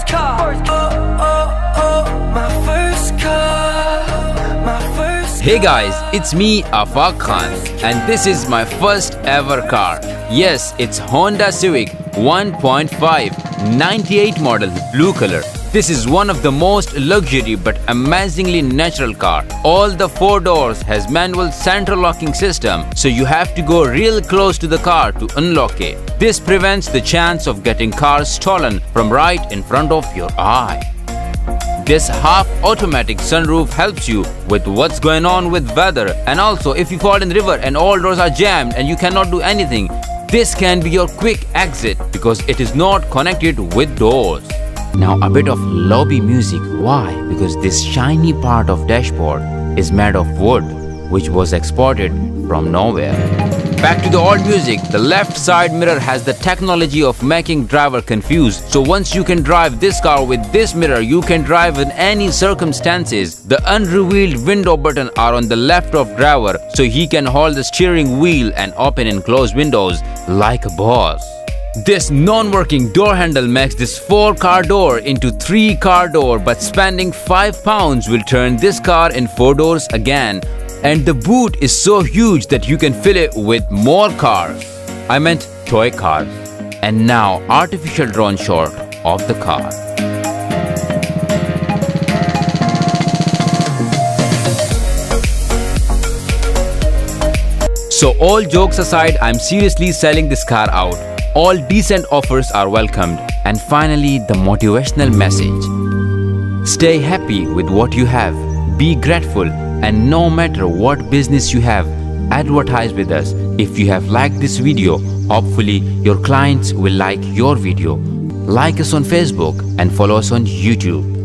first car. Oh, oh, oh, my first car. My first Hey guys, it's me Afaq Khan and this is my first ever car. Yes, it's Honda Civic 1.5 98 model blue color. This is one of the most luxury but amazingly natural car. All the four doors has manual central locking system so you have to go real close to the car to unlock it. This prevents the chance of getting cars stolen from right in front of your eye. This half automatic sunroof helps you with what's going on with weather and also if you fall in the river and all doors are jammed and you cannot do anything this can be your quick exit because it is not connected with doors. Now a bit of lobby music. Why? Because this shiny part of dashboard is made of wood which was exported from nowhere. Back to the old music, the left side mirror has the technology of making driver confused. So once you can drive this car with this mirror, you can drive in any circumstances. The unrevealed window button are on the left of driver so he can hold the steering wheel and open and close windows like a boss. This non-working door handle makes this 4-car door into 3-car door but spending 5 pounds will turn this car in 4 doors again and the boot is so huge that you can fill it with more cars. I meant toy cars. And now artificial drone shot of the car. So all jokes aside, I'm seriously selling this car out. All decent offers are welcomed. And finally, the motivational message. Stay happy with what you have. Be grateful and no matter what business you have, advertise with us. If you have liked this video, hopefully your clients will like your video. Like us on Facebook and follow us on YouTube.